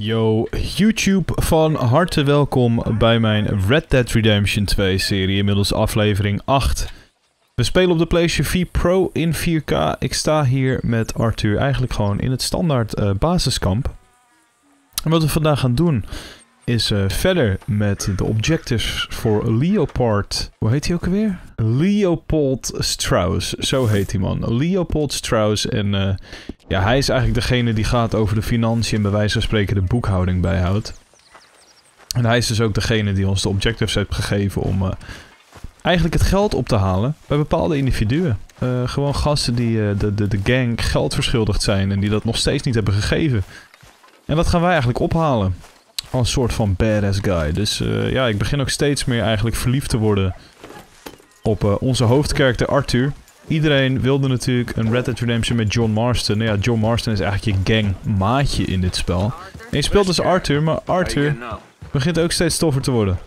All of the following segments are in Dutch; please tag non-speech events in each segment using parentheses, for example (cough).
Yo, YouTube van harte welkom bij mijn Red Dead Redemption 2 serie, inmiddels aflevering 8. We spelen op de PlayStation 4 Pro in 4K. Ik sta hier met Arthur eigenlijk gewoon in het standaard eh, basiskamp. En wat we vandaag gaan doen is eh, verder met de objectives voor Leopard. Hoe heet hij ook alweer? Leopold Strauss, zo heet die man. Leopold Strauss en eh, ja, hij is eigenlijk degene die gaat over de financiën en bij wijze van spreken de boekhouding bijhoudt. En hij is dus ook degene die ons de objectives heeft gegeven om uh, eigenlijk het geld op te halen bij bepaalde individuen. Gewoon gasten die de, de, de gang geld verschuldigd zijn en die dat nog steeds niet hebben gegeven. En dat gaan wij eigenlijk ophalen. Als soort van badass guy. Dus ja, ik begin ook steeds meer eigenlijk verliefd te worden op onze hoofdkarakter Arthur. Iedereen wilde natuurlijk een Red Dead Redemption met John Marston. Nou ja, John Marston is eigenlijk je gangmaatje in dit spel. En je speelt dus Arthur, maar Arthur begint ook steeds toffer te worden.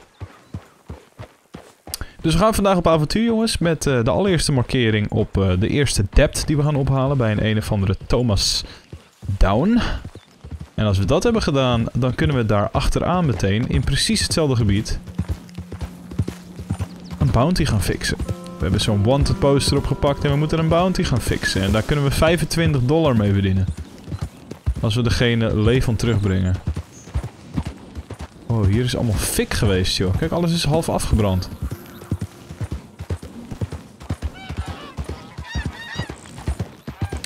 Dus we gaan vandaag op avontuur, jongens, met uh, de allereerste markering op uh, de eerste depth die we gaan ophalen bij een een of andere Thomas Down. En als we dat hebben gedaan, dan kunnen we daar achteraan meteen, in precies hetzelfde gebied, een bounty gaan fixen. We hebben zo'n wanted poster opgepakt en we moeten een bounty gaan fixen. En daar kunnen we 25 dollar mee verdienen. Als we degene levend terugbrengen. Oh, hier is allemaal fik geweest, joh. Kijk, alles is half afgebrand.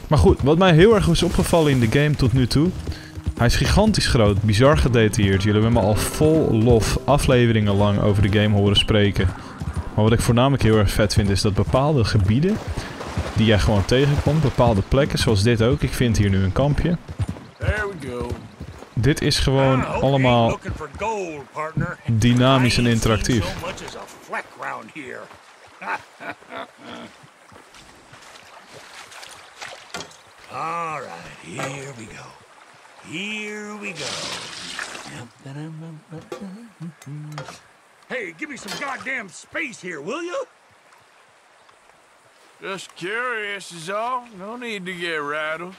Maar goed, wat mij heel erg is opgevallen in de game tot nu toe... Hij is gigantisch groot, bizar gedetailleerd. Jullie hebben me al vol lof afleveringen lang over de game horen spreken. Maar wat ik voornamelijk heel erg vet vind is dat bepaalde gebieden die jij gewoon tegenkomt, bepaalde plekken, zoals dit ook. Ik vind hier nu een kampje. Dit is gewoon allemaal dynamisch en interactief. Alright, here (laughs) we go. Here we go. Hey, give me some goddamn space here, will you? Just curious is all. No need to get rattled.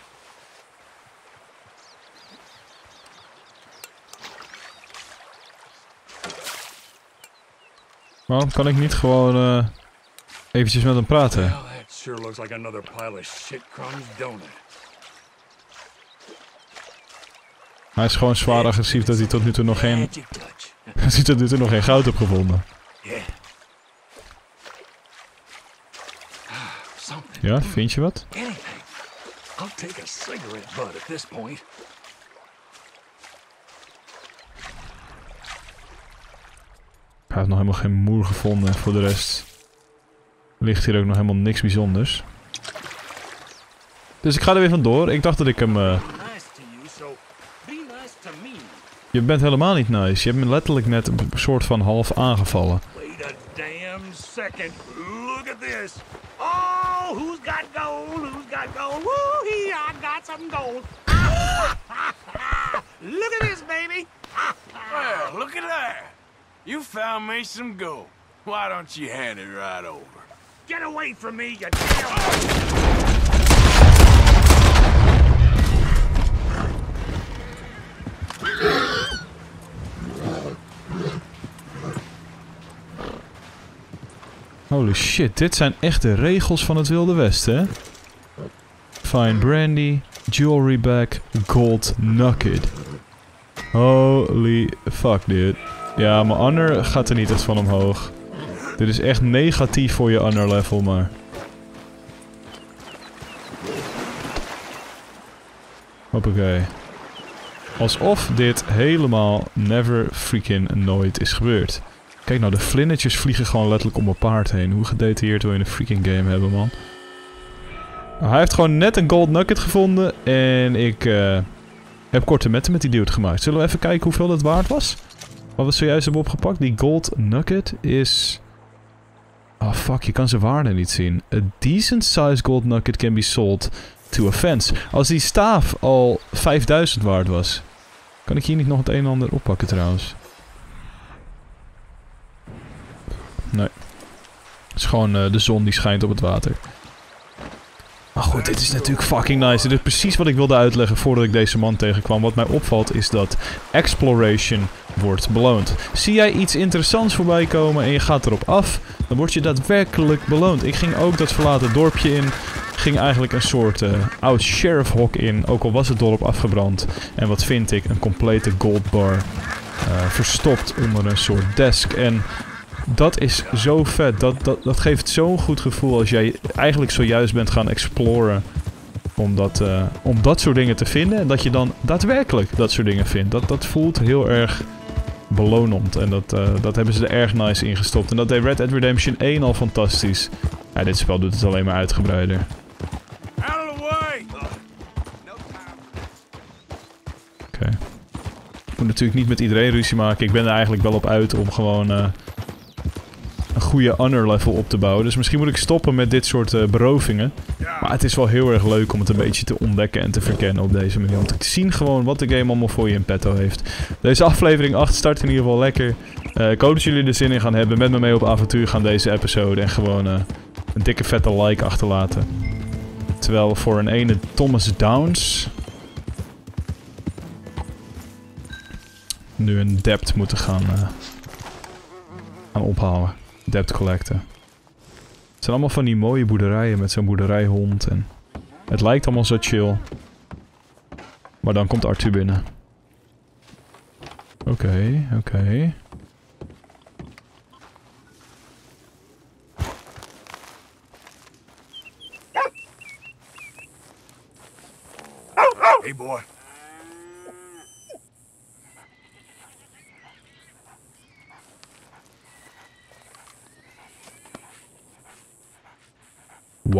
Waarom kan ik niet gewoon uh, eventjes met hem praten? Well, that sure looks like another pile of shit crumbs, don't it? Hij is gewoon zwaar agressief dat hij tot nu toe nog geen... Hij (laughs) ziet tot nu toe nog geen goud heb gevonden. Ja, vind je wat? Hij heeft nog helemaal geen moer gevonden. Voor de rest ligt hier ook nog helemaal niks bijzonders. Dus ik ga er weer vandoor. Ik dacht dat ik hem... Uh... Je bent helemaal niet nice. Je hebt me letterlijk net een soort van half aangevallen. Wait a damn second. Look at this. Oh, who's got gold? Who's got gold? Woo-hee, I got some gold. (laughs) look at this, baby. (laughs) well, look at that. You found me some gold. Why don't you hand it right over? Get away from me, you damn... Holy shit, dit zijn echte regels van het Wilde Westen, hè? Fine brandy, jewelry bag, gold nugget. Holy fuck, dude. Ja, mijn honor gaat er niet echt van omhoog. Dit is echt negatief voor je honor level, maar... Hoppakee. Alsof dit helemaal never freaking nooit is gebeurd. Kijk nou, de vlindertjes vliegen gewoon letterlijk om mijn paard heen. Hoe gedetailleerd wil je een freaking game hebben, man? Nou, hij heeft gewoon net een gold nugget gevonden. En ik uh, heb korte metten met die dude gemaakt. Zullen we even kijken hoeveel dat waard was? Wat we zojuist hebben opgepakt. Die gold nugget is... Oh fuck, je kan zijn waarde niet zien. A decent size gold nugget can be sold to a fence. Als die staaf al 5000 waard was. Kan ik hier niet nog het een en ander oppakken trouwens? Nee. Het is gewoon uh, de zon die schijnt op het water. Maar goed, dit is natuurlijk fucking nice. Dit is precies wat ik wilde uitleggen voordat ik deze man tegenkwam. Wat mij opvalt is dat exploration wordt beloond. Zie jij iets interessants voorbij komen en je gaat erop af, dan word je daadwerkelijk beloond. Ik ging ook dat verlaten dorpje in. Ging eigenlijk een soort uh, oud sheriff hok in, ook al was het dorp afgebrand. En wat vind ik? Een complete gold bar. Uh, verstopt onder een soort desk. En dat is zo vet. Dat, dat, dat geeft zo'n goed gevoel als jij eigenlijk zojuist bent gaan exploren. Om dat, uh, om dat soort dingen te vinden. En dat je dan daadwerkelijk dat soort dingen vindt. Dat, dat voelt heel erg belonend. En dat, uh, dat hebben ze er erg nice in gestopt. En dat deed Red Dead Redemption 1 al fantastisch. Ja, dit spel doet het alleen maar uitgebreider. Oké. Okay. Ik moet natuurlijk niet met iedereen ruzie maken. Ik ben er eigenlijk wel op uit om gewoon... Uh, een goede honor level op te bouwen. Dus misschien moet ik stoppen met dit soort uh, berovingen. Maar het is wel heel erg leuk om het een beetje te ontdekken en te verkennen op deze manier. Om te zien gewoon wat de game allemaal voor je in petto heeft. Deze aflevering 8 start in ieder geval lekker. Uh, ik hoop dat jullie er zin in gaan hebben. Met me mee op avontuur gaan deze episode. En gewoon uh, een dikke vette like achterlaten. Terwijl voor een ene Thomas Downs... Nu een debt moeten gaan, gaan ophalen debt collecten. Het zijn allemaal van die mooie boerderijen met zo'n boerderijhond en... Het lijkt allemaal zo chill. Maar dan komt Arthur binnen. Oké, oké. Hey boy.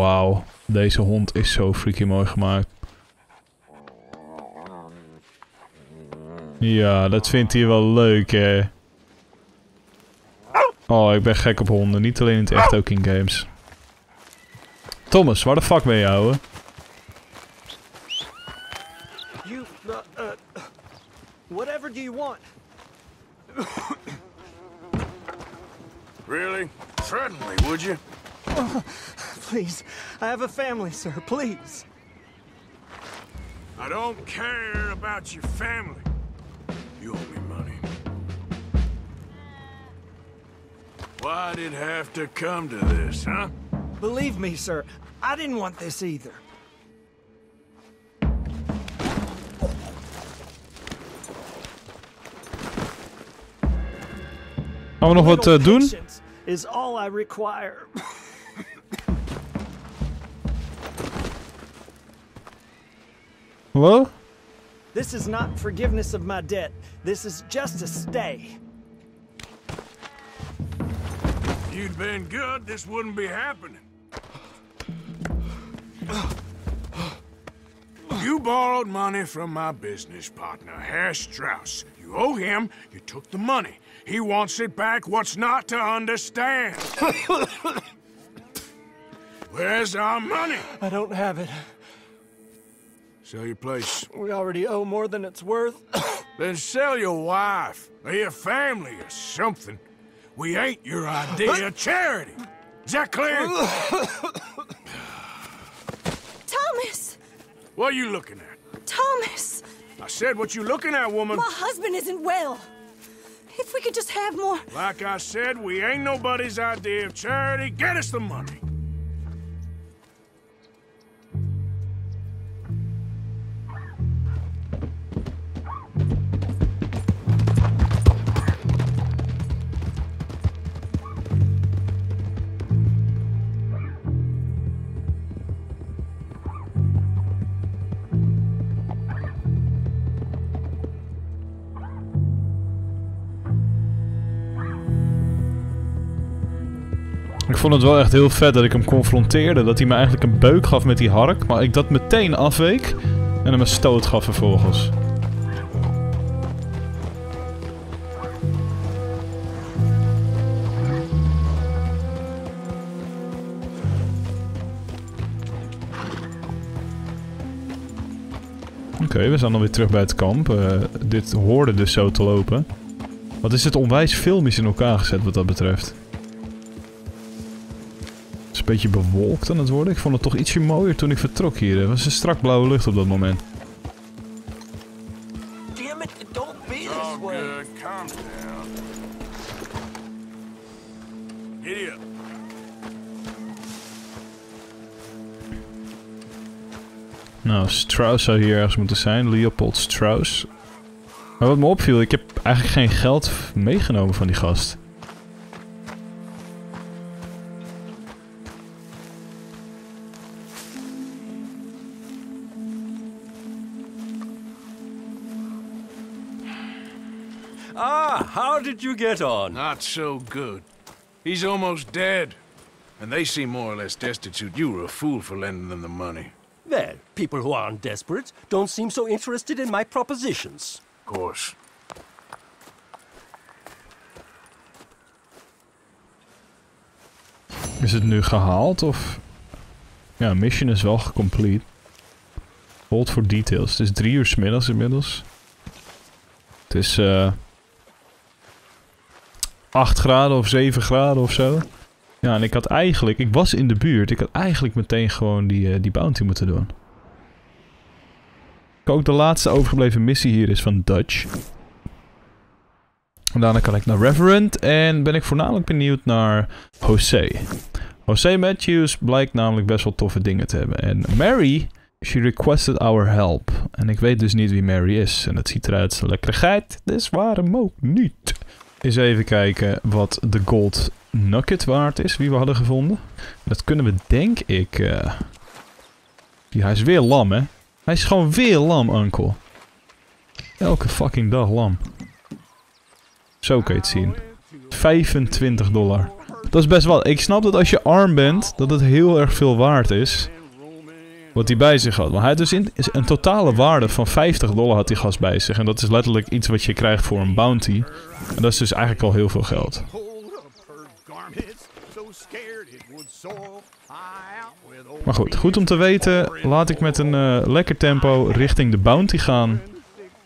Wauw, deze hond is zo freaky mooi gemaakt. Ja, dat vindt hij wel leuk, hè. Oh, ik ben gek op honden. Niet alleen in het echt, ook in games. Thomas, waar de fuck ben je, ouwe? I have a family, sir. Please. I don't care about your family. You owe me money. Why'd it have to come to this, huh? Believe me, sir, I didn't want this either. Gaan we nog wat uh, doen? Is all I require. (laughs) Hello? This is not forgiveness of my debt. This is just a stay. If you'd been good, this wouldn't be happening. You borrowed money from my business partner, Herr Strauss. You owe him, you took the money. He wants it back, what's not to understand? (laughs) Where's our money? I don't have it. Sell your place. We already owe more than it's worth. (coughs) then sell your wife, or your family, or something. We ain't your idea of (coughs) charity. Is that clear? (coughs) Thomas! What are you looking at? Thomas! I said what you looking at, woman. My husband isn't well. If we could just have more... Like I said, we ain't nobody's idea of charity. Get us the money. Vond het wel echt heel vet dat ik hem confronteerde. Dat hij me eigenlijk een beuk gaf met die hark. Maar ik dat meteen afweek. En hem een stoot gaf vervolgens. Oké, we zijn alweer terug bij het kamp. Uh, dit hoorde dus zo te lopen. Wat is het onwijs filmisch in elkaar gezet wat dat betreft beetje bewolkt aan het worden. Ik vond het toch ietsje mooier toen ik vertrok hier. Er was een strak blauwe lucht op dat moment. Up. Nou, Strauss zou hier ergens moeten zijn. Leopold Strauss. Maar wat me opviel, ik heb eigenlijk geen geld meegenomen van die gast. Did you get on? Not so good. He's almost dead. And they seem more or less destitute. You were a fool for lending them the money. Well, people who aren't desperate don't seem so interested in my propositions. Of course. Is het nu gehaald of... Ja, mission is wel gecomplete. Hold for details. Het is drie uur 's middags inmiddels. Het is eh 8 graden of 7 graden of zo. Ja, en ik had eigenlijk... Ik was in de buurt. Ik had eigenlijk meteen gewoon die, eh, die bounty moeten doen. Ook de laatste overgebleven missie hier is van Dutch. Daarna kan ik naar Reverend en ben ik voornamelijk benieuwd naar Jose. Jose Matthews blijkt namelijk best wel toffe dingen te hebben. En Mary, she requested our help. En ik weet dus niet wie Mary is. En het ziet eruit als een lekkere geit, dus waarom ook niet? Eens even kijken wat de Gold Nugget waard is, wie we hadden gevonden. Dat kunnen we denk ik... eh Ja, hij is weer lam, hè? Hij is gewoon weer lam, uncle. Elke fucking dag lam. Zo kun je het zien. 25 dollar. Dat is best wel. Ik snap dat als je arm bent, dat het heel erg veel waard is. Wat hij bij zich had. Maar hij had dus in, is een totale waarde van 50 dollar had die gast bij zich. En dat is letterlijk iets wat je krijgt voor een bounty. En dat is dus eigenlijk al heel veel geld. Maar goed, goed om te weten. Laat ik met een eh, lekker tempo richting de bounty gaan.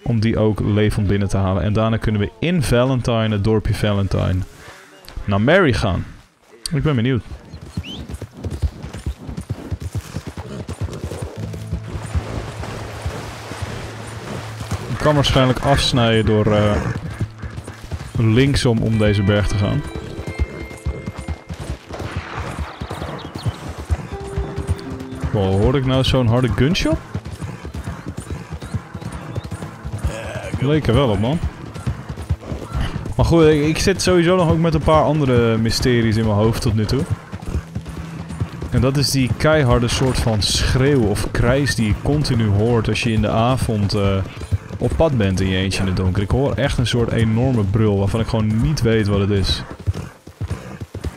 Om die ook levend binnen te halen. En daarna kunnen we in Valentine, het dorpje Valentine, naar Mary gaan. Ik ben benieuwd. Kan waarschijnlijk afsnijden door eh, linksom om deze berg te gaan. Wow, hoorde ik nou zo'n harde gunshot? Leek er wel op, man. Maar goed, ik, zit sowieso nog ook met een paar andere mysteries in mijn hoofd tot nu toe. En dat is die keiharde soort van schreeuw of krijs die je continu hoort als je in de avond eh, op pad bent in je eentje in het donker. Ik hoor echt een soort enorme brul waarvan ik gewoon niet weet wat het is.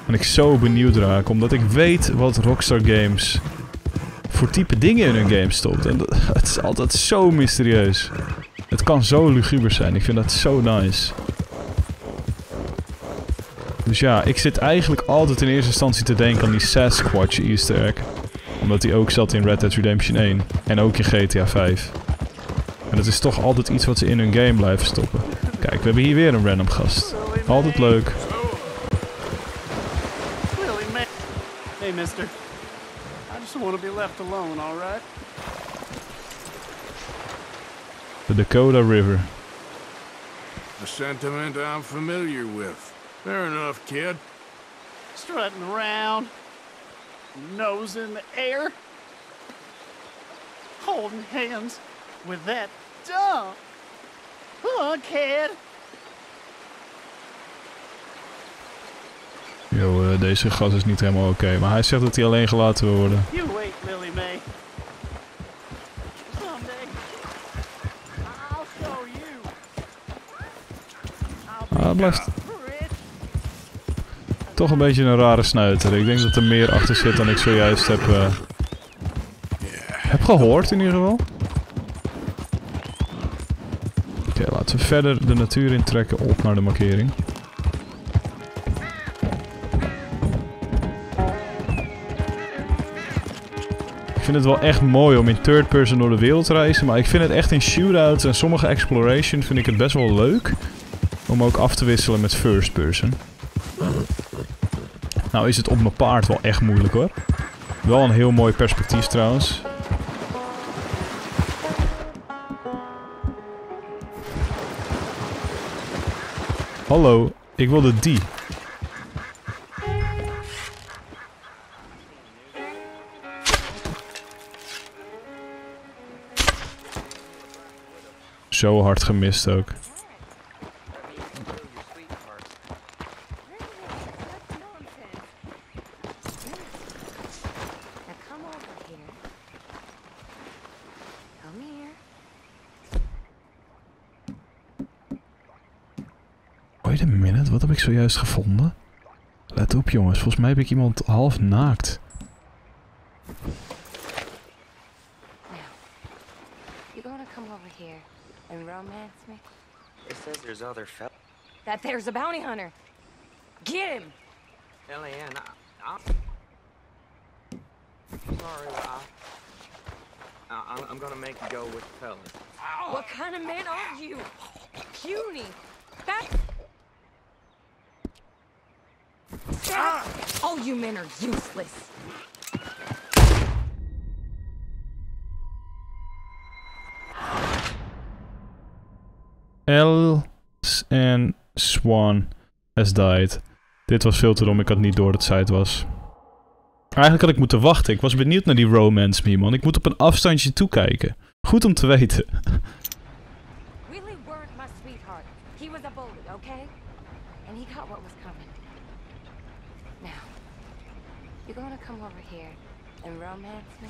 En ik zo benieuwd raak, omdat ik weet wat Rockstar Games voor type dingen in hun game stopt. En dat, (laughs) het is altijd zo mysterieus. Het kan zo luguber zijn. Ik vind dat zo nice. Dus ja, ik zit eigenlijk altijd in eerste instantie te denken aan die Sasquatch easter egg. Omdat die ook zat in Red Dead Redemption 1. En ook in GTA 5. En dat is toch altijd iets wat ze in hun game blijven stoppen. Kijk, we hebben hier weer een random gast. Altijd leuk. Hey, mister. I just want to be left alone, all right? The Dakota River. A sentiment I'm familiar with. Fair enough, kid. Strutting around, nose in the air, holding hands with that dumb kid. Yo, eh, deze gast is niet helemaal oké. Maar hij zegt dat hij alleen gelaten wil worden. You wait, Lily May. Someday, I'll show you. I'll Ah, blijft toch een beetje een rare snuiter. Ik denk dat er meer achter zit dan ik zojuist heb, eh, heb gehoord in ieder geval. Laten we verder de natuur intrekken op naar de markering. Ik vind het wel echt mooi om in third person door de wereld te reizen. Maar ik vind het echt in shootouts en sommige exploration vind ik het best wel leuk. Om ook af te wisselen met first person. Nou is het op mijn paard wel echt moeilijk hoor. Wel een heel mooi perspectief trouwens. Hallo, ik wilde die. Zo hard gemist ook. Now come over here. Come here. Wait a minute, wat heb ik zojuist gevonden? Let op jongens, volgens mij heb ik iemand half naakt. You gonna come over here and romance me? It says there's other fel- That there's a bounty hunter. Get him! I, sorry. I, I, gonna make you go with the fellas. What kind of man are you? Puny. That. That. All you men are useless. L en Swan has died. Dit was veel te dom, ik had niet door dat zij het was. Eigenlijk had ik moeten wachten. Ik was benieuwd naar die romance me, man. Ik moet op een afstandje toekijken. Goed om te weten. (laughs) come over here and romance me?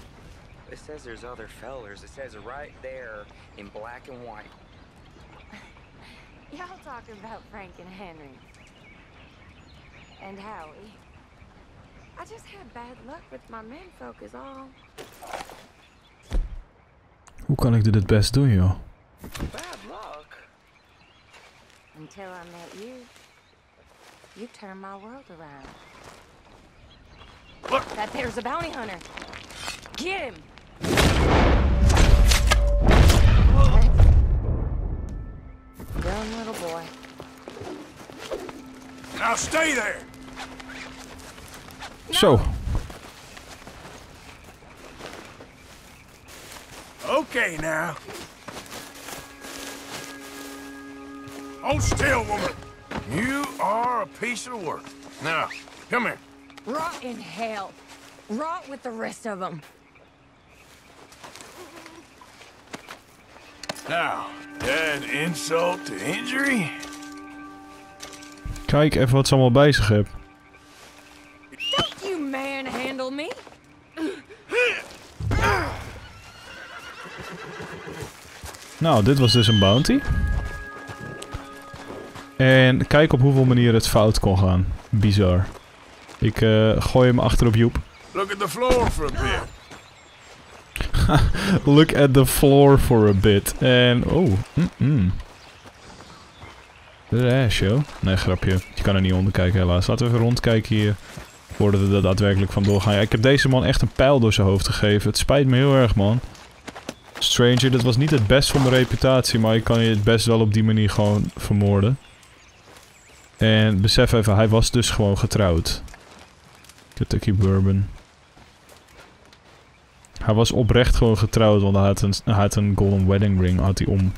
It says there's other fellers. It says right there in black and white. (laughs) Y'all talking about Frank and Henry. And Howie. I just had bad luck with my menfolk is all. Hoe kan ik dit het best doen, joh? Bad luck. Until I met you. You turned my world around. Look. That there's a bounty hunter. Get him! Young little boy. Now stay there. So. Okay, now. Hold still, woman. You are a piece of work. Now, come here. Rot in hell. Rot with the rest of them. Now, add insult to injury. Kijk even wat ze allemaal bij zich hebben. Don't you manhandle me. Nou, dit was dus een bounty. En kijk op hoeveel manieren het fout kon gaan. Bizar. Ik eh, gooi hem achter op Joep. Look at the floor for a bit. (laughs) Look at the floor for a bit. En, oh, mm -mm. Joh. Nee, grapje. Je kan er niet onder kijken, helaas. Laten we even rondkijken hier. Voordat we er daadwerkelijk vandoor gaan. Ja, ik heb deze man echt een pijl door zijn hoofd gegeven. Het spijt me heel erg, man. Stranger, dat was niet het best voor mijn reputatie. Maar ik kan je het best wel op die manier gewoon vermoorden. En besef even, hij was dus gewoon getrouwd. Kentucky Bourbon. Hij was oprecht gewoon getrouwd, want hij had een, hij had een golden wedding ring had hij om.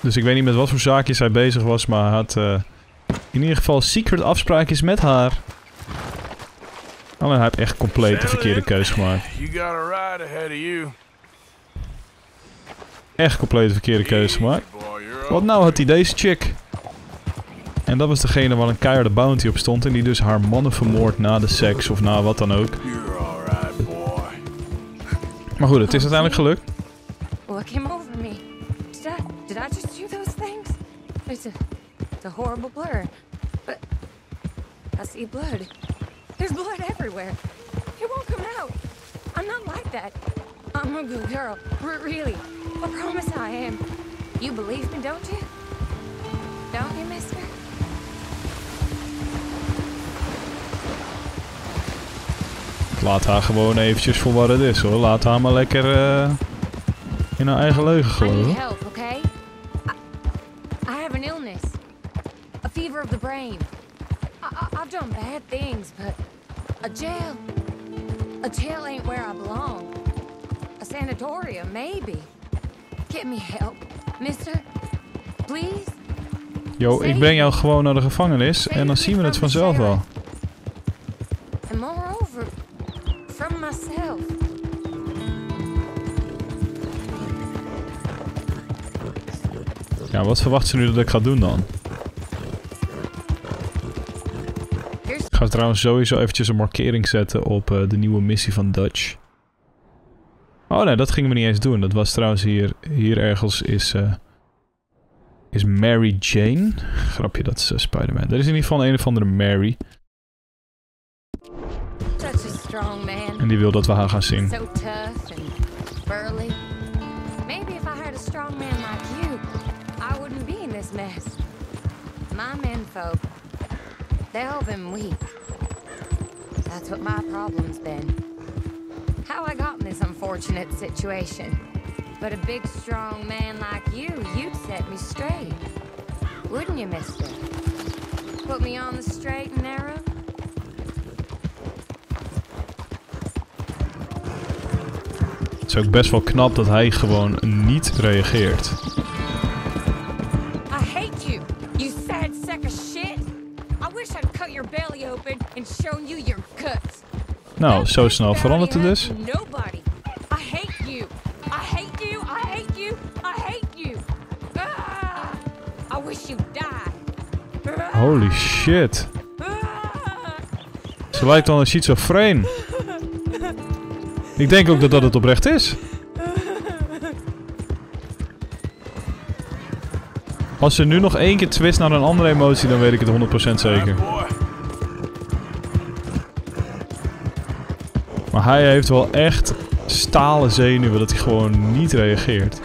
Dus ik weet niet met wat voor zaakjes hij bezig was, maar hij had eh, in ieder geval secret afspraakjes met haar. Alleen hij heeft echt compleet de verkeerde keus gemaakt. Echt compleet de verkeerde keus gemaakt. Wat nou had hij deze chick? En dat was degene waar een keiharde bounty op stond en die dus haar mannen vermoord na de seks of na wat dan ook. Maar goed, het is uiteindelijk gelukt. What came over me? Did I did I just do those things? It's a it's horrible blur. But I see blood. There's blood everywhere. It won't come out. I'm not like that. I'm a good girl. R- really. I promise I am. You believe me, don't you? Don't you, mister? Laat haar gewoon eventjes voor wat het is hoor. Laat haar maar lekker eh, in haar eigen leugen geloven. help, okay? I, I have an illness. A bad things, but a jail. A jail ain't where I belong. A sanatorium, maybe. Get me help, mister. Please? Yo, ik breng jou gewoon naar de gevangenis en dan zien we het vanzelf wel. Wat verwacht ze nu dat ik ga doen dan? Ik ga trouwens sowieso eventjes een markering zetten op eh, de nieuwe missie van Dutch. Oh nee, dat gingen we niet eens doen. Dat was trouwens hier, hier ergens is, eh, is Mary Jane. Grapje, dat is eh, Spider-Man. Er is in ieder geval een of andere Mary. En die wil dat we haar gaan zien. So My they all been weak. That's what my problem's been. How I got in this unfortunate situation. But a big, strong man like you, you'd set me straight. Wouldn't you, mister? Put me on the straight and narrow? Het is ook best wel knap dat hij gewoon niet reageert. Nou, zo snel verandert het dus. Nobody. I hate you. I hate you. I hate you. I hate you. I wish you died. Holy shit. Ze lijkt wel een schizofreen. Ik denk ook dat dat het oprecht is. Als ze nu nog één keer twist naar een andere emotie, dan weet ik het 100% zeker. Maar hij heeft wel echt stalen zenuwen dat hij gewoon niet reageert.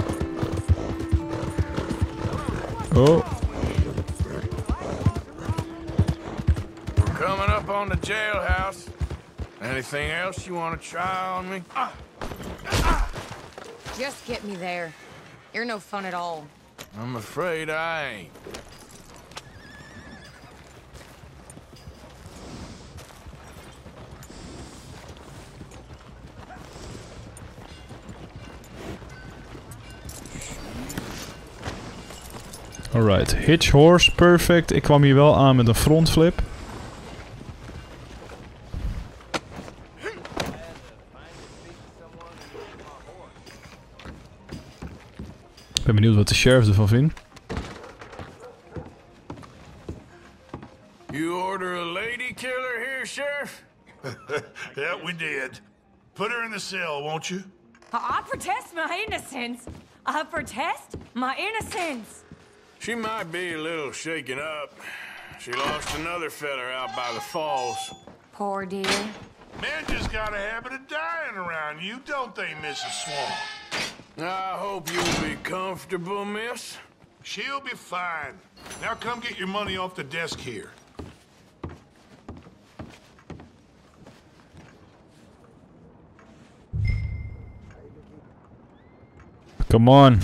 Oh, coming up on the jailhouse. Anything else you want to try on me? Just get me there. You're no fun at all. I'm afraid I ain't. Alright. Hitch horse, perfect. Ik kwam hier wel aan met een frontflip. Ik ben benieuwd wat de sheriff ervan vindt. You order a lady killer here, Sheriff? (laughs) Yeah, we did. Put her in the cell, won't you? I protest my innocence. I protest my innocence. She might be a little shaken up. She lost another feather out by the falls. Poor dear. Men just got a habit of dying around you, don't they, Mrs. Swan? I hope you'll be comfortable, miss. She'll be fine. Now come get your money off the desk here. Come on.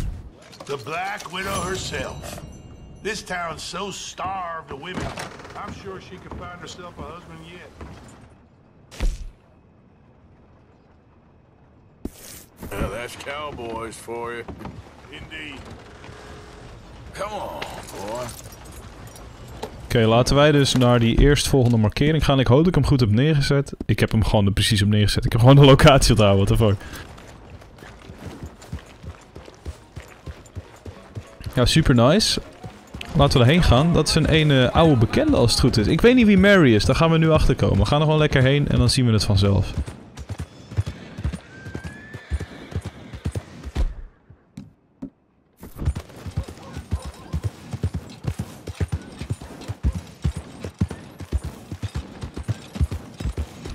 The Black Widow herself. This town's so starved of women. I'm sure she could find herself a husband yet. Well, that's cowboys for you. Indeed. Come on, boy. Oké, laten wij dus naar die eerstvolgende markering gaan. Ik hoop dat ik hem goed heb neergezet. Ik heb hem gewoon er precies op neergezet. Ik heb gewoon de locatie onthouden, what the fuck. Ja, super nice. Laten we erheen gaan. Dat is een ene oude bekende als het goed is. Ik weet niet wie Mary is, daar gaan we nu achter komen. We gaan er gewoon lekker heen en dan zien we het vanzelf.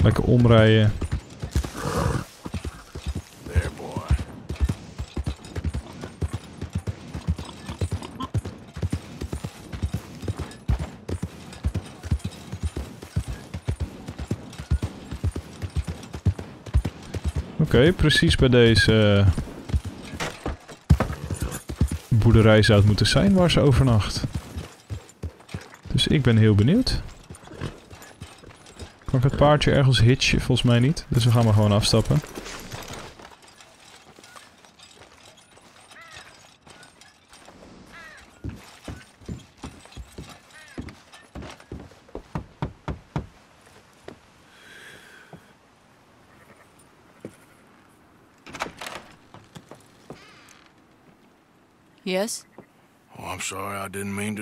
Lekker omrijden. Precies bij deze eh, boerderij zou het moeten zijn waar ze overnacht. Dus ik ben heel benieuwd. Kan ik het paardje ergens hitchen? Volgens mij niet. Dus we gaan maar gewoon afstappen.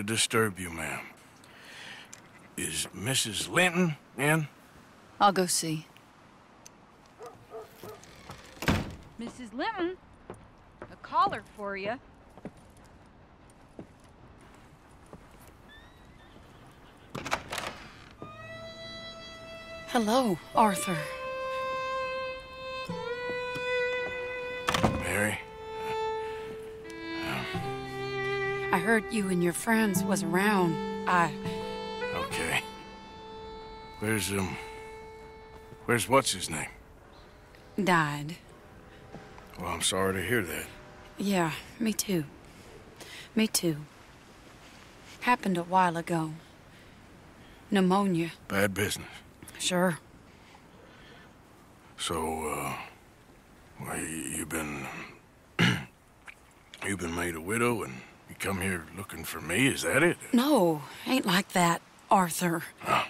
Disturb you, ma'am. Is Mrs. Linton in? I'll go see. Mrs. Linton, a caller for you. Hello, Arthur. I heard you and your friends was around. I... Okay. Where's, um... Where's what's his name? died. Well, I'm sorry to hear that. Yeah, me too. Me too. Happened a while ago. Pneumonia. Bad business. Sure. So, uh... Well, you, you've been... (clears throat) you've been made a widow and you come here looking for me, is that it? No, ain't like that, Arthur. Ah,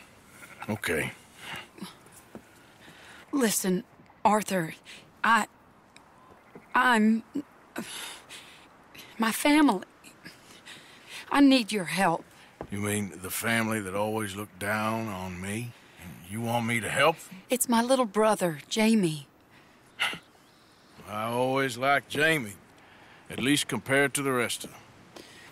okay. Listen, Arthur, I. I'm. My family. I need your help. You mean the family that always looked down on me? And you want me to help? It's my little brother, Jamie. I always liked Jamie. At least compared to the rest of them.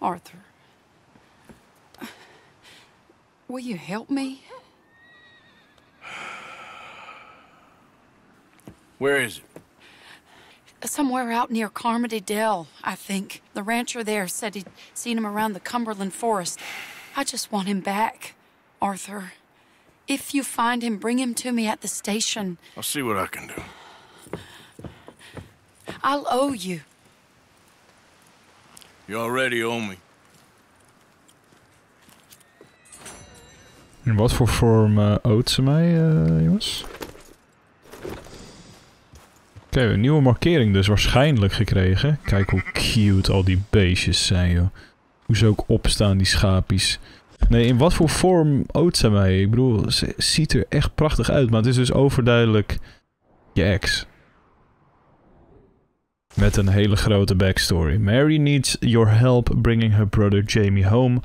Arthur. Will you help me? Where is it? Somewhere out near Carmody Dell, I think. The rancher there said he'd seen him around the Cumberland Forest. I just want him back, Arthur. If you find him, bring him to me at the station. I'll see what I can do. I'll owe you. You already owe me. In wat voor vorm uh, oot ze mij, uh, jongens? Oké, okay, een nieuwe markering dus waarschijnlijk gekregen. Kijk hoe cute al die beestjes zijn, joh. Hoe ze ook opstaan, die schapies. Nee, in wat voor vorm oot ze mij? Ik bedoel, ze ziet er echt prachtig uit. Maar het is dus overduidelijk je ex. Met een hele grote backstory. Mary needs your help bringing her brother Jamie home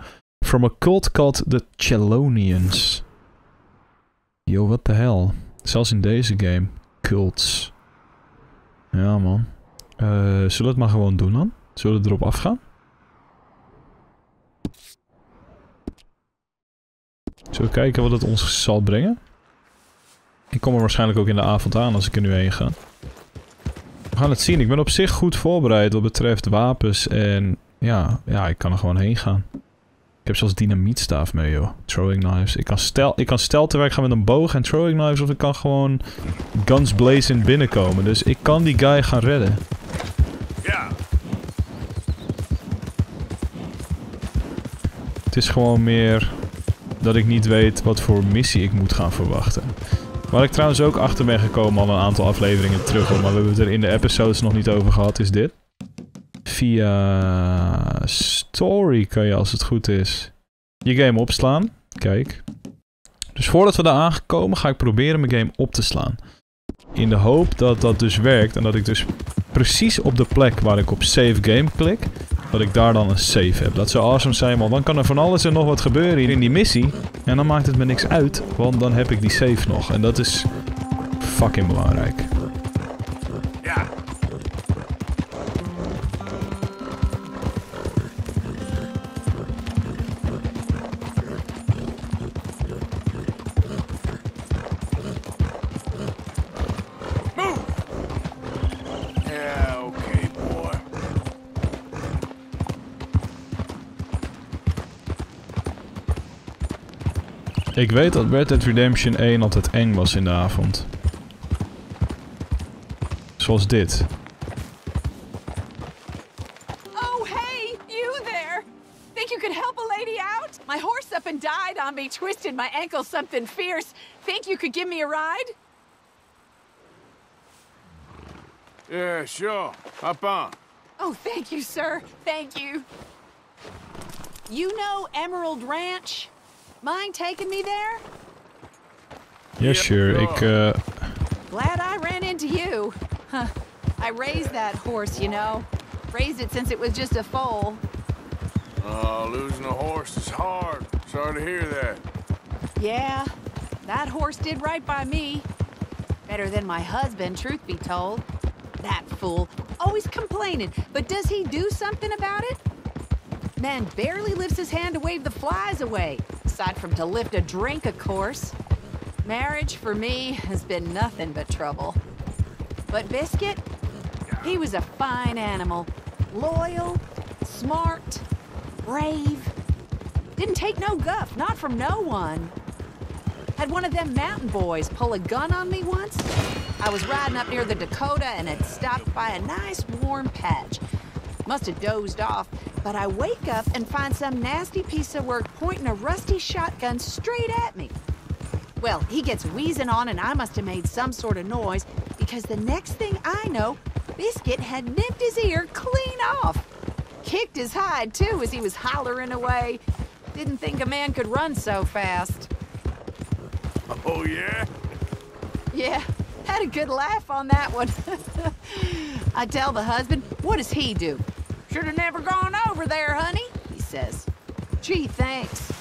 from a cult called the Chelonians. Yo, what the hell? Zelfs in deze game. Cults. Ja, man. Uh, zullen we het maar gewoon doen dan? Zullen we erop afgaan? Zullen we kijken wat het ons zal brengen? Ik kom er waarschijnlijk ook in de avond aan als ik er nu heen ga. We gaan het zien. Ik ben op zich goed voorbereid wat betreft wapens en ja, ja ik kan er gewoon heen gaan. Ik heb zelfs dynamietstaaf mee, joh. Throwing knives. Ik kan, stel, ik kan stelterwerk gaan met een boog en throwing knives of ik kan gewoon guns blazing binnenkomen. Dus ik kan die guy gaan redden. Ja. Het is gewoon meer dat ik niet weet wat voor missie ik moet gaan verwachten. Waar ik trouwens ook achter ben gekomen al een aantal afleveringen terug, maar we hebben het er in de episodes nog niet over gehad, is dit. Via story kan je als het goed is je game opslaan. Kijk. Dus voordat we daar aangekomen, ga ik proberen mijn game op te slaan. In de hoop dat dat dus werkt en dat ik dus precies op de plek waar ik op save game klik, dat ik daar dan een save heb. Dat zou awesome zijn, want dan kan er van alles en nog wat gebeuren hier in die missie. En dan maakt het me niks uit, want dan heb ik die save nog. En dat is fucking belangrijk. Ik weet dat Red Dead Redemption 1 altijd eng was in de avond. Zoals dit. Oh, hey, you there! Think you could help a lady out? My horse up and died on me, twisted my ankle something fierce. Think you could give me a ride? Yeah, sure. Hop on. Oh, thank you, sir. Thank you. You know Emerald Ranch? Mind taking me there? Ja, sure. Ik, eh, Glad I ran into you. Huh. I raised that horse, you know. Raised it since it was just a foal. Oh, losing a horse is hard. Sorry to hear that. Yeah, that horse did right by me. Better than my husband, truth be told. That fool, always complaining, but does he do something about it? Man barely lifts his hand to wave the flies away, aside from to lift a drink, of course. Marriage, for me, has been nothing but trouble. But Biscuit, he was a fine animal. Loyal, smart, brave. Didn't take no guff, not from no one. Had one of them mountain boys pull a gun on me once. I was riding up near the Dakota and had stopped by a nice warm patch. Must have dozed off, but I wake up and find some nasty piece of work pointing a rusty shotgun straight at me. Well, he gets wheezing on, and I must have made some sort of noise because the next thing I know, Biscuit had nipped his ear clean off. Kicked his hide, too, as he was hollering away. Didn't think a man could run so fast. Oh, yeah? Yeah, had a good laugh on that one. (laughs) I tell the husband, what does he do? Should have never gone over there, honey, he says. Gee, thanks.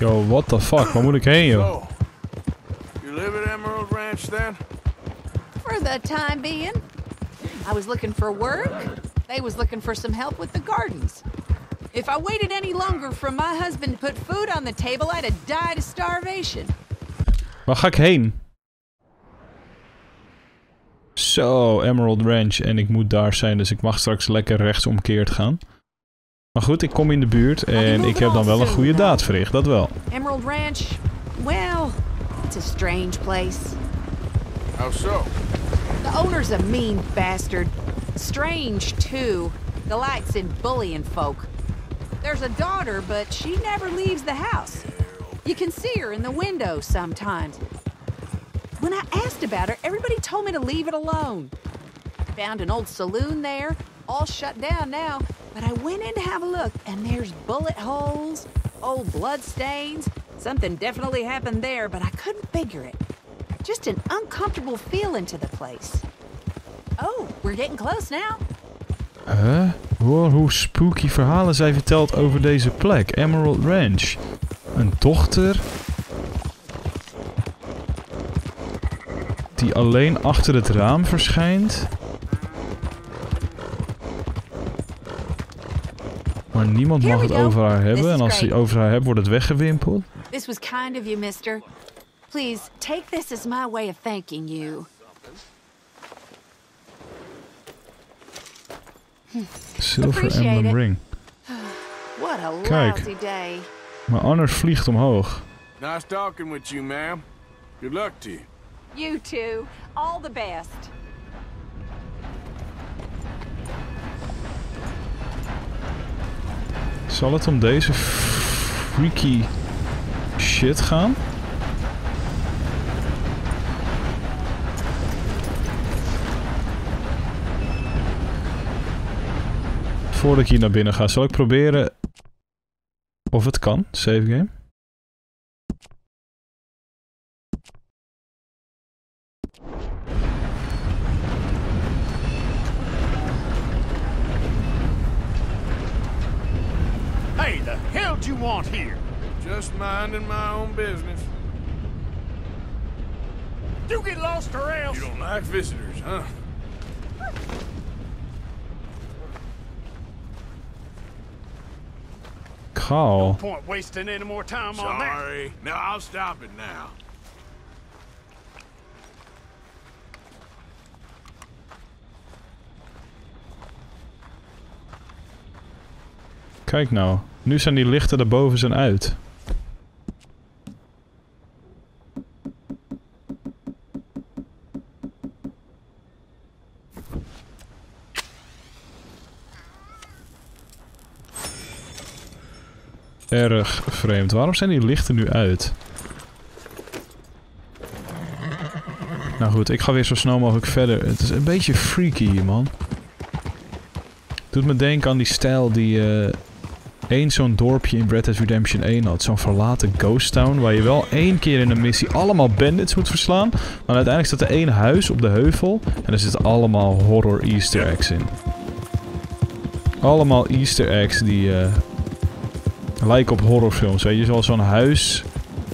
Yo, what the fuck? Waar moet ik heen, joh? So, you live at Emerald Ranch then? For the time being, I was looking for work. They was looking for some help with the gardens. If I waited any longer for my husband to put food on the table, I'd have died of starvation. Waar ga ik heen? Zo, Emerald Ranch. En ik moet daar zijn, dus ik mag straks lekker rechtsomkeerd gaan. Maar goed, ik kom in de buurt en ik heb dan wel een goede daad verricht, dat wel. Emerald Ranch, well, it's a strange place. How so? The owner's a mean bastard. Strange, too. Delights in bullying folk. There's a daughter, but she never leaves the house. You can see her in the window sometimes. When I asked about her, everybody told me to leave it alone. Found an old saloon there, all shut down now, but I went in to have a look, and there's bullet holes, old blood stains. Something definitely happened there, but I couldn't figure it. Just an uncomfortable feeling to the place. Oh, we're getting close now. Huh? Hoor hoe spooky verhalen zij vertelt over deze plek, Emerald Ranch. Een dochter... Die alleen achter het raam verschijnt. Maar niemand mag het over haar hebben. En als ze over haar hebben, wordt het weggewimpeld. This was kind of you, mister. Please, take this as my way of thanking you. Silver Appreciate Emblem. Ring. (sighs) What a Kijk. Maar anders vliegt omhoog. Nice talking with you, ma'am. Good luck to you. You too. All the best. Zal het om deze freaky shit gaan? Voordat ik hier naar binnen ga, zal ik proberen of het kan, save game. The you want here? Just minding my own business. You get lost or else. You don't like visitors, huh? Carl. Point wasting any more time on that. Sorry. No, I'll stop it now. Kijk nou. Nu zijn die lichten daarboven zijn uit. Erg vreemd. Waarom zijn die lichten nu uit? Nou goed, ik ga weer zo snel mogelijk verder. Het is een beetje freaky hier, man. Doet me denken aan die stijl die eh één zo'n dorpje in Red Dead Redemption 1 had. Zo'n verlaten ghost town waar je wel één keer in een missie allemaal bandits moet verslaan. Maar uiteindelijk staat er één huis op de heuvel en er zitten allemaal horror easter eggs in. Allemaal easter eggs die eh, lijken op horrorfilms. Weet je, zoals zo'n huis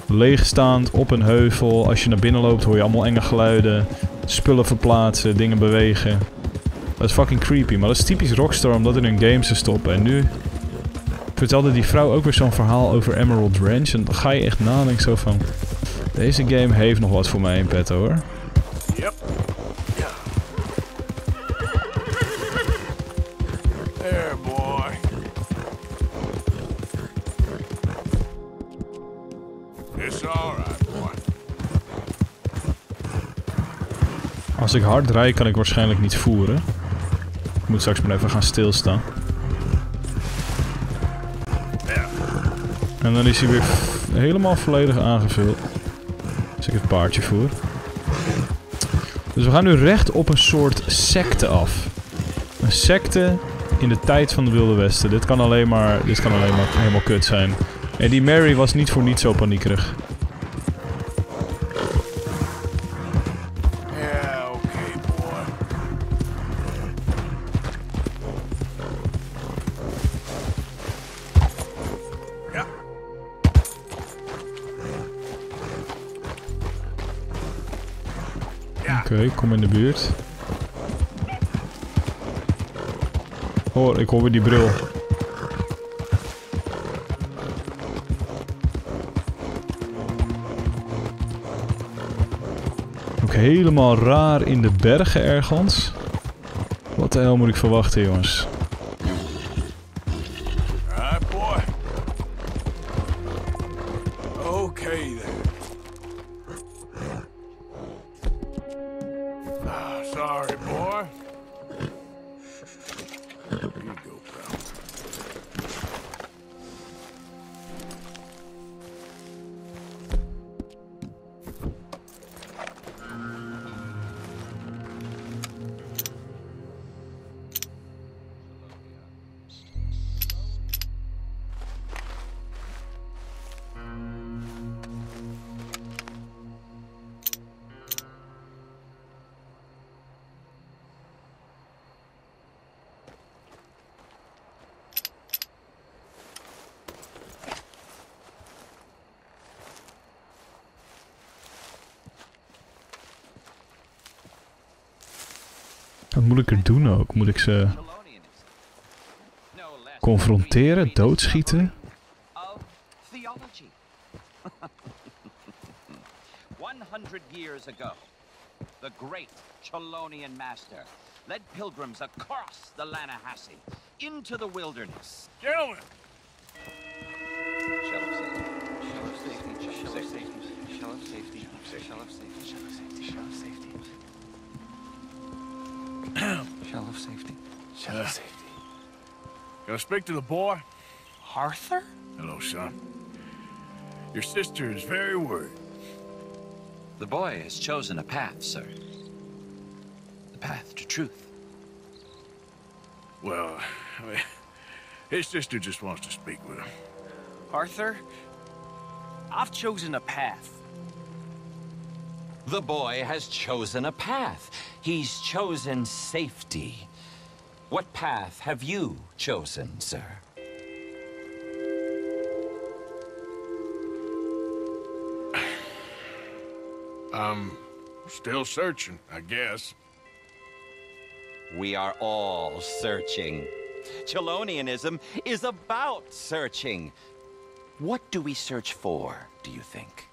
leegstaand op een heuvel. Als je naar binnen loopt hoor je allemaal enge geluiden. Spullen verplaatsen, dingen bewegen. Dat is fucking creepy, maar dat is typisch Rockstar om dat in hun games te stoppen. En nu vertelde die vrouw ook weer zo'n verhaal over Emerald Ranch. En dan ga je echt nadenken zo van... Deze game heeft nog wat voor mij in petto hoor. Yep. There, boy. It's all right, boy. Als ik hard rijd kan ik waarschijnlijk niet voeren. Ik moet straks maar even gaan stilstaan. En dan is hij weer helemaal volledig aangevuld. Als ik het paardje voer. Dus we gaan nu recht op een soort secte af. Een secte in de tijd van de Wilde Westen. Dit kan alleen maar, dit kan alleen maar helemaal kut zijn. En die Mary was niet voor niet zo paniekerig. In de buurt. Oh, ik hoor weer die bril. Ook helemaal raar in de bergen ergens. Wat de hel moet ik verwachten, jongens? Moet ik er doen ook? Moet ik ze confronteren, doodschieten? of theology. 100 years ago, the great Chelonian master led pilgrims across the Lannahechee into the wilderness. Gentlemen, Shell of safety. Shell of safety. Shell of safety. Shell of safety. Shell of safety. Shell of safety. Shell of safety. Shell of safety. Shell of safety. can I speak to the boy? Arthur? Hello, son. Your sister is very worried. The boy has chosen a path, sir. The path to truth. Well, I mean, his sister just wants to speak with him. Arthur, I've chosen a path. The boy has chosen a path. He's chosen safety. What path have you chosen, sir? I'm still searching, I guess. We are all searching. Chelonianism is about searching. What do we search for, do you think?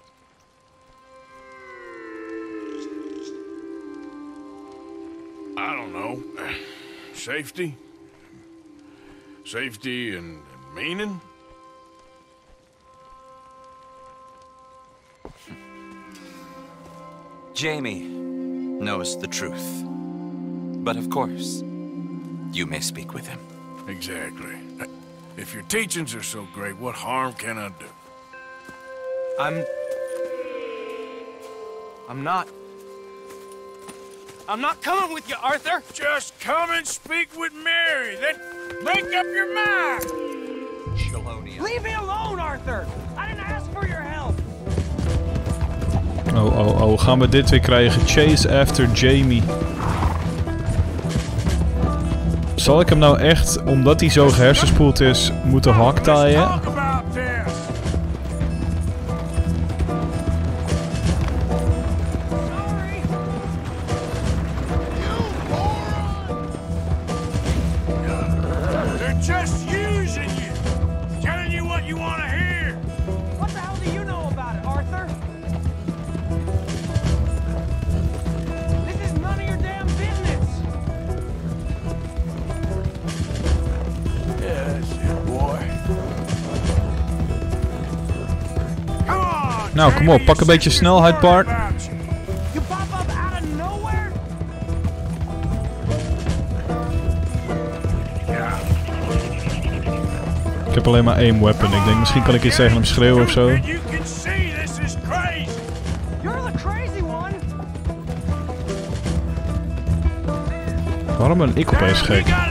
I don't know. Safety? Safety and, meaning? Jamie knows the truth. But of course, you may speak with him. Exactly. Uh, if your teachings are so great, what harm can I do? I'm... I'm not... I'm not coming with you, Arthur! Just come and speak with Mary, then make up your mind! Chelonia. Leave me alone, Arthur! I didn't ask for your help! Oh, oh, oh. Gaan we dit weer krijgen? Chase after Jamie. Zal ik hem nou echt, omdat hij zo gehersenspoeld is, moeten haktaaien? Nou, kom op. Pak een beetje snelheid, Bart. Ik heb alleen maar één weapon. Ik denk, misschien kan ik iets tegen hem schreeuwen of zo. Waarom ben ik opeens gek?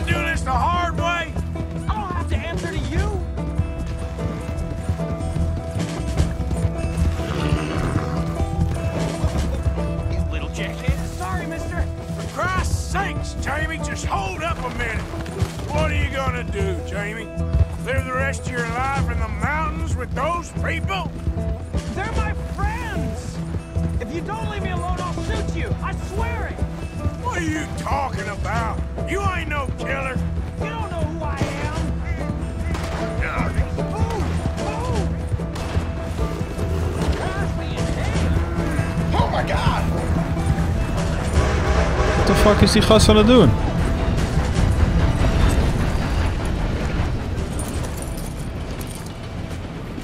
Fuck is die gast aan het doen?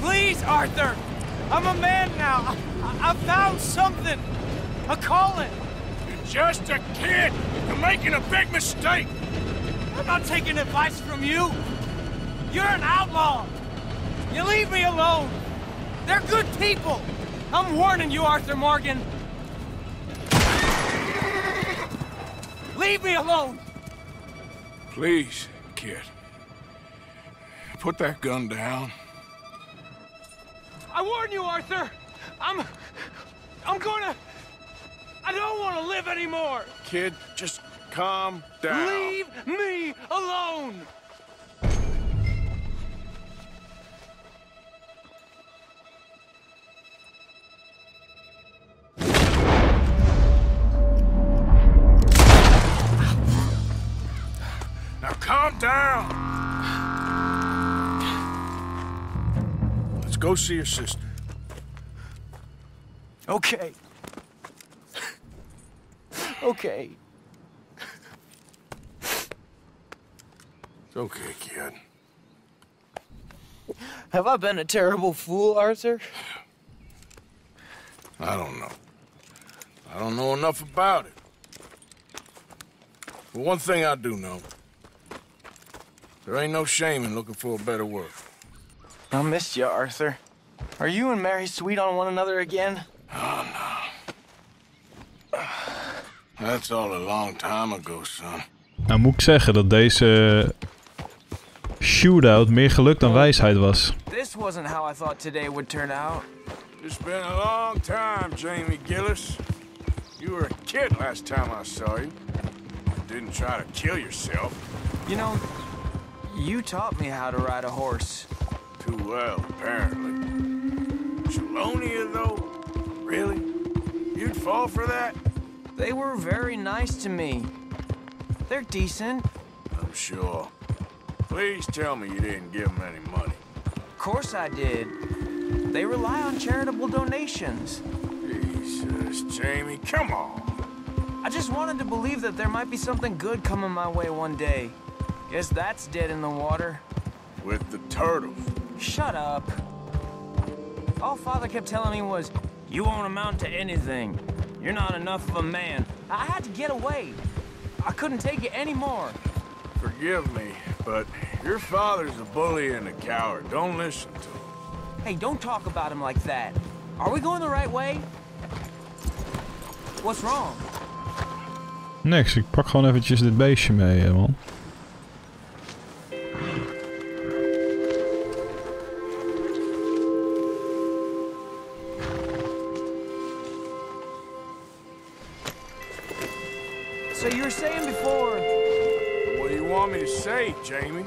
Please, Arthur! I'm a man now! I, I found something! A calling! You're just a kid. You're making a big mistake. I'm not taking advice from you! You're an outlaw! You leave me alone! They're good people! I'm warning you, Arthur Morgan! Leave me alone! Please, kid. Put that gun down. I warn you, Arthur! I'm... I'm gonna... I don't want to live anymore! Kid, just calm down. Leave me alone! Go see your sister. Okay. okay. It's okay, kid. Have I been a terrible fool, Arthur? I don't know. I don't know enough about it. But one thing I do know. There ain't no shame in looking for a better world. I missed you, Arthur. Are you and Mary sweet on one another again? Oh, (sighs) no. That's all a long time ago, son. Nou moet ik zeggen dat deze shootout meer geluk dan wijsheid was. This wasn't how I thought today would turn out. It's been a long time, Jamie Gillis. You were a kid last time I saw you. Didn't try to kill yourself. You know, you taught me how to ride a horse. Too well, apparently. Chelonia, though? Really? You'd fall for that? They were very nice to me. They're decent. I'm sure. Please tell me you didn't give them any money. Of course I did. They rely on charitable donations. Jesus, Jamie, come on. I just wanted to believe that there might be something good coming my way one day. Guess that's dead in the water. With the turtles. Shut up. All Father kept telling me was, you won't amount to anything. You're not enough of a man. I had to get away. I couldn't take it anymore. Forgive me, but your father's a bully and a coward. Don't listen to him. Hey, don't talk about him like that. Are we going the right way? What's wrong? Niks, ik pak gewoon eventjes dit beestje mee, man. Jamie?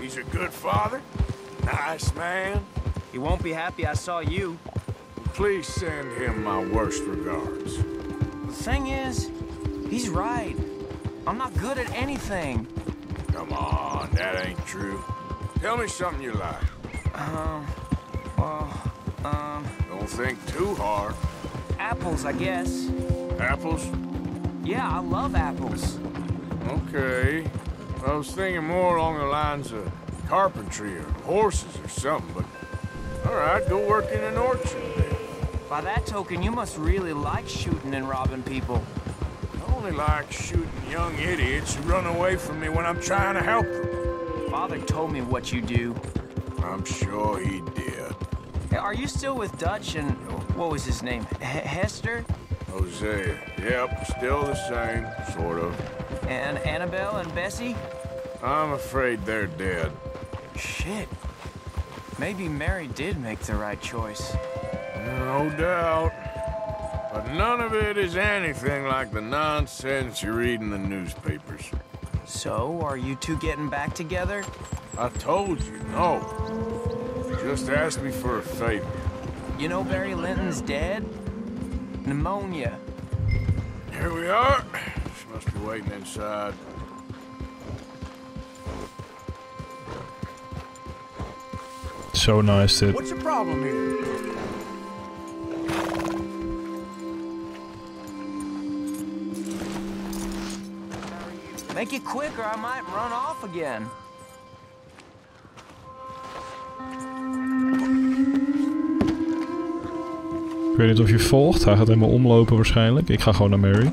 He's a good father? Nice man? He won't be happy I saw you. Please send him my worst regards. The thing is, he's right. I'm not good at anything. Come on, that ain't true. Tell me something you like. Um, well, um... Don't think too hard. Apples, I guess. Apples? Yeah, I love apples. Okay. I was thinking more along the lines of carpentry or horses or something, but... All right, go work in an orchard then. By that token, you must really like shooting and robbing people. I only like shooting young idiots who run away from me when I'm trying to help them. Father told me what you do. I'm sure he did. Hey, Are you still with Dutch and... what was his name? H Hester? Hosea. Yep, still the same, sort of. And Annabelle and Bessie? I'm afraid they're dead. Shit. Maybe Mary did make the right choice. No doubt. But none of it is anything like the nonsense you read in the newspapers. So, are you two getting back together? I told you, no. Just ask me for a favor. You know Barry Linton's dead? Pneumonia. Here we are. Must be waiting inside. Zo nice dit. What's your problem here? Make it quick or I might run off again. Ik weet niet of je volgt. Hij gaat helemaal omlopen waarschijnlijk. Ik ga gewoon naar Mary.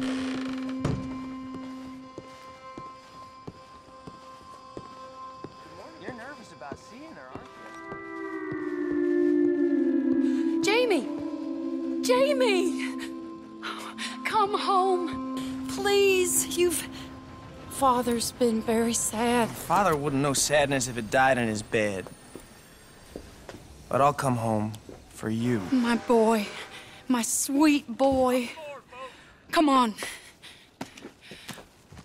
Jamie! Come home. Please, you've. Father's been very sad. Father wouldn't know sadness if it died in his bed. But I'll come home for you. My boy. My sweet boy. Come on.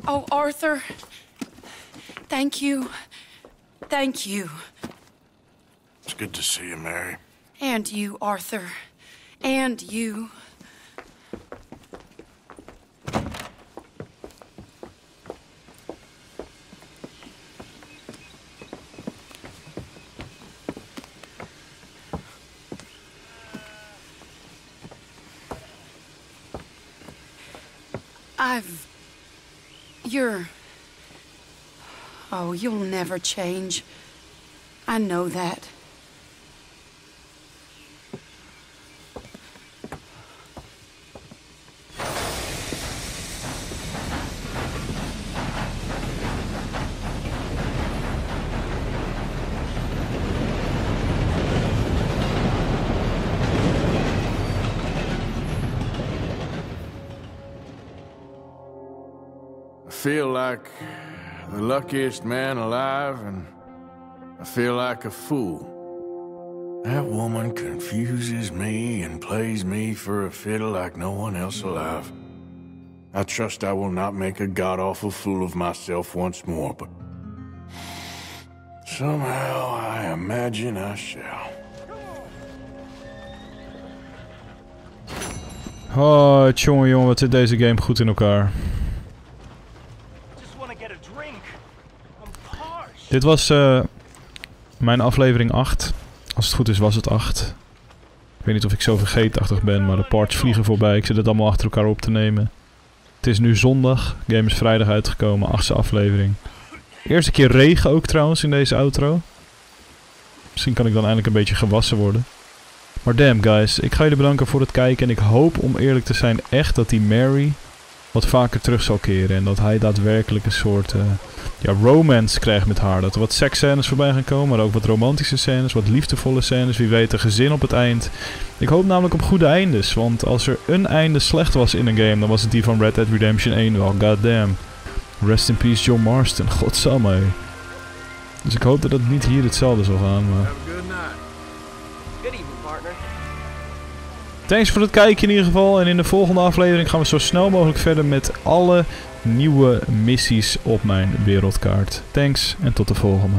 Oh, Arthur. Thank you. Thank you. It's good to see you, Mary. And you, Arthur. And you. I've. You're. Oh, you'll never change. I know that. Luckiest man alive, and I feel like a fool. That woman confuses me and plays me for a fiddle like no one else alive. I trust I will not make a god awful fool of myself once more, but somehow I imagine I shall. Oh, jongen, jongen, wat zit deze game goed in elkaar. Dit was eh, mijn aflevering 8. Als het goed is, was het 8. Ik weet niet of ik zo vergeetachtig ben, maar de parts vliegen voorbij. Ik zit het allemaal achter elkaar op te nemen. Het is nu zondag. Game is vrijdag uitgekomen, achtste aflevering. Eerste keer regen ook trouwens in deze outro. Misschien kan ik dan eindelijk een beetje gewassen worden. Maar damn guys, ik ga jullie bedanken voor het kijken. En ik hoop om eerlijk te zijn echt dat die Mary wat vaker terug zal keren. En dat hij daadwerkelijk een soort eh, ja, romance krijgt met haar. Dat er wat seksscènes voorbij gaan komen, maar ook wat romantische scènes, wat liefdevolle scènes. Wie weet een gezin op het eind. Ik hoop namelijk op goede eindes. Want als er een einde slecht was in een game, dan was het die van Red Dead Redemption 1 wel. Goddamn. Rest in peace John Marston. Godsamme. Dus ik hoop dat het niet hier hetzelfde zal gaan. Maar... Thanks voor het kijken in ieder geval. En in de volgende aflevering gaan we zo snel mogelijk verder met alle nieuwe missies op mijn wereldkaart. Thanks en tot de volgende.